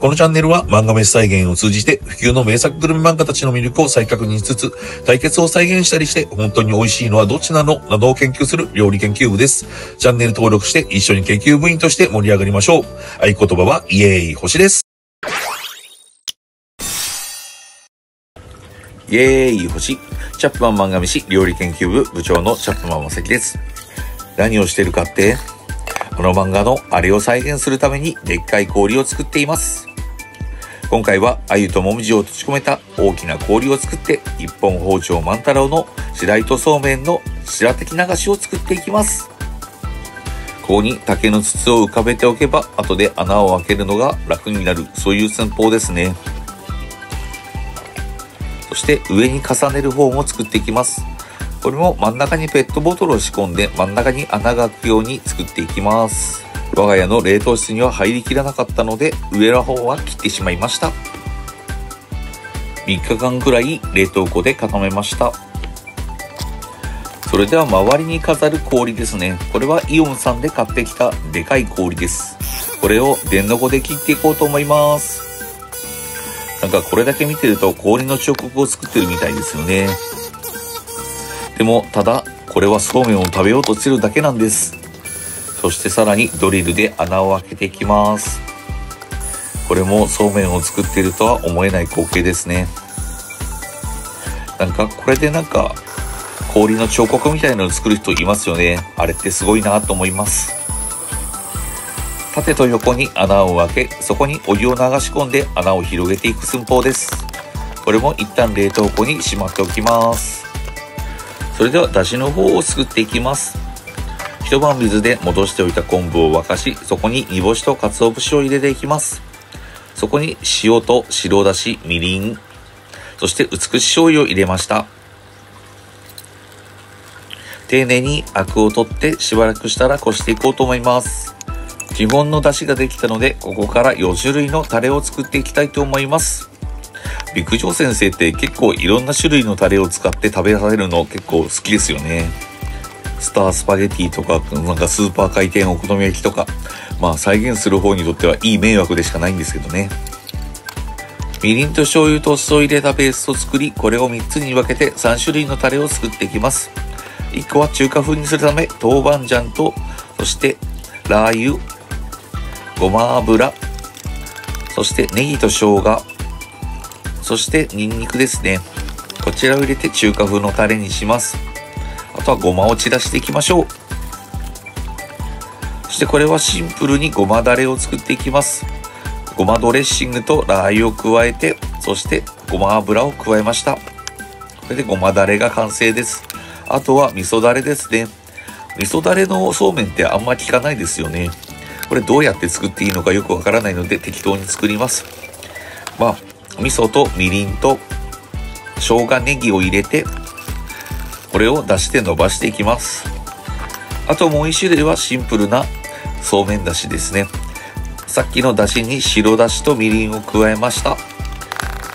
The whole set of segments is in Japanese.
このチャンネルは漫画飯再現を通じて普及の名作グルメ漫画たちの魅力を再確認しつつ、対決を再現したりして本当に美味しいのはどっちなのなどを研究する料理研究部です。チャンネル登録して一緒に研究部員として盛り上がりましょう。合言葉はイエーイ星です。イエーイ星。チャップマン漫画飯料理研究部部長のチャップマンまさきです。何をしてるかってこの漫画のあれを再現するためにでっかい氷を作っています。今回は鮎ともみじを閉じ込めた大きな氷を作って一本包丁万太郎の白糸そうめんの白的流しを作っていきます。ここに竹の筒を浮かべておけば後で穴を開けるのが楽になるそういう戦法ですね。そして上に重ねる方も作っていきます。これも真ん中にペットボトルを仕込んで真ん中に穴が開くように作っていきます。我が家の冷凍室には入りきらなかったので上の方は切ってしまいました。3日間くらい冷凍庫で固めました。それでは周りに飾る氷ですね。これはイオンさんで買ってきたでかい氷です。これを電の子で切っていこうと思います。なんかこれだけ見てると氷の彫刻を作ってるみたいですよね。でも、ただ、これはそうめんを食べようとしてるだけなんです。そしてさらにドリルで穴を開けていきます。これもそうめんを作っているとは思えない光景ですね。なんかこれでなんか氷の彫刻みたいなのを作る人いますよね。あれってすごいなと思います。縦と横に穴を開け、そこにお湯を流し込んで穴を広げていく寸法です。これも一旦冷凍庫にしまっておきます。それでは出汁の方を作っていきます。一晩水で戻しておいた昆布を沸かし、そこに煮干しと鰹節を入れていきます。そこに塩と白だし、みりん、そして美し醤油を入れました。丁寧にアクを取ってしばらくしたらこしていこうと思います。基本の出汁ができたので、ここから4種類のタレを作っていきたいと思います。陸上先生って結構いろんな種類のタレを使って食べられるの結構好きですよね。スタースパゲティとか、なんかスーパー回転お好み焼きとか、まあ再現する方にとってはいい迷惑でしかないんですけどね。みりんと醤油とお酢を入れたペーストを作り、これを3つに分けて3種類のタレを作っていきます。1個は中華風にするため、豆板醤と、そしてラー油、ごま油、そしてネギと生姜、そしてニンニクですね。こちらを入れて中華風のタレにします。あとはごまを散らしていきましょう。そしてこれはシンプルにごまだれを作っていきます。ごまドレッシングとラー油を加えて、そしてごま油を加えました。これでごまだれが完成です。あとは味噌だれですね。味噌だれのそうめんってあんま効かないですよね。これどうやって作っていいのかよくわからないので適当に作ります。まあ、味噌とみりんと生姜ネギを入れて、これを出して伸ばしていきます。あともう一種類はシンプルなそうめんだしですね。さっきのだしに白だしとみりんを加えました。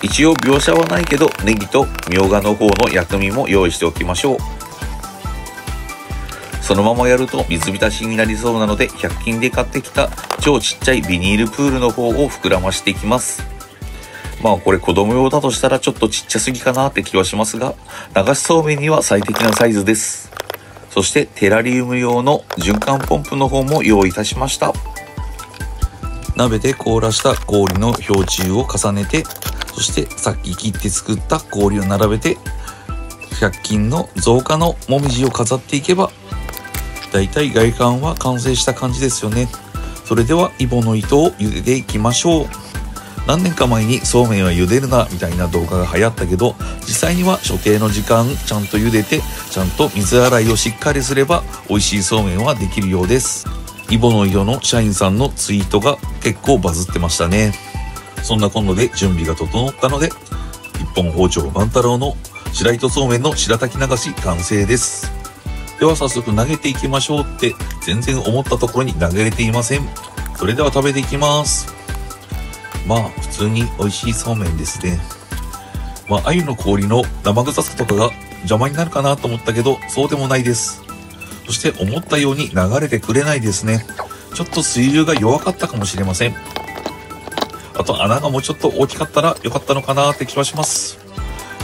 一応描写はないけど、ネギとみょうがの方の薬味も用意しておきましょう。そのままやると水浸しになりそうなので、100均で買ってきた超ちっちゃいビニールプールの方を膨らましていきます。まあこれ子供用だとしたらちょっとちっちゃすぎかなって気はしますが、流しそうめんには最適なサイズです。そしてテラリウム用の循環ポンプの方も用意いたしました。鍋で凍らした氷の氷柱を重ねて、そしてさっき切って作った氷を並べて、100均の増加のもみじを飾っていけば、だいたい外観は完成した感じですよね。それではイボの糸を茹でていきましょう。何年か前にそうめんは茹でるなみたいな動画が流行ったけど実際には所定の時間ちゃんと茹でてちゃんと水洗いをしっかりすれば美味しいそうめんはできるようです。イボの色の社員さんのツイートが結構バズってましたね。そんな今度で準備が整ったので一本包丁万太郎の白糸そうめんの白滝流し完成です。では早速投げていきましょうって全然思ったところに投げれていません。それでは食べていきます。まあ普通に美味しいそうめんですね。まあ鮎の氷の生臭さとかが邪魔になるかなと思ったけどそうでもないです。そして思ったように流れてくれないですね。ちょっと水流が弱かったかもしれません。あと穴がもうちょっと大きかったらよかったのかなって気はします。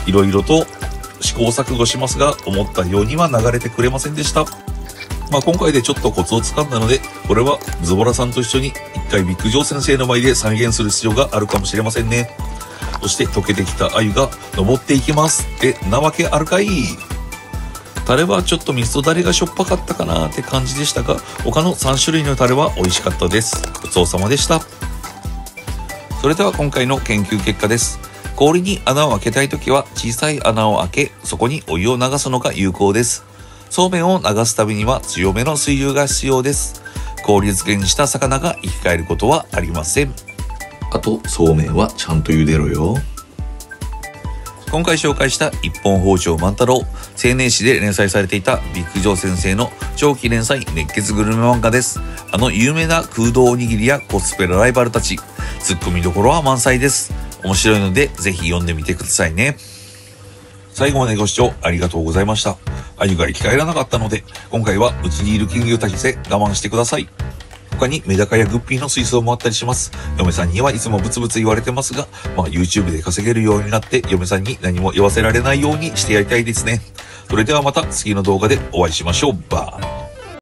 いろいろと試行錯誤しますが、思ったようには流れてくれませんでした。まあ今回でちょっとコツをつかんだので、これはズボラさんと一緒に一回ビッグジョー先生の前で再現する必要があるかもしれませんね。そして溶けてきた鮎が登っていきます。え、なわけあるかい？タレはちょっと味噌だれがしょっぱかったかなって感じでしたが、他の3種類のタレは美味しかったです。ごちそうさまでした。それでは今回の研究結果です。氷に穴を開けたいときは小さい穴を開け、そこにお湯を流すのが有効です。そうめんを流すためには強めの水流が必要です。氷漬けにした魚が生き返ることはありません。あと、そうめんはちゃんと茹でろよ。今回紹介した一本包丁万太郎、青年誌で連載されていたビッグジョー先生の長期連載熱血グルメ漫画です。あの有名な空洞おにぎりやコスプレライバルたち、ツッコミどころは満載です。面白いのでぜひ読んでみてくださいね。最後までご視聴ありがとうございました。アユが生き返らなかったので、今回はうちにいる金魚たちで我慢してください。他にメダカやグッピーの水槽もあったりします。嫁さんにはいつもブツブツ言われてますが、まあ YouTube で稼げるようになって嫁さんに何も言わせられないようにしてやりたいですね。それではまた次の動画でお会いしましょう。バーイ